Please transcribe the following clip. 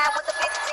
slide with a bitch.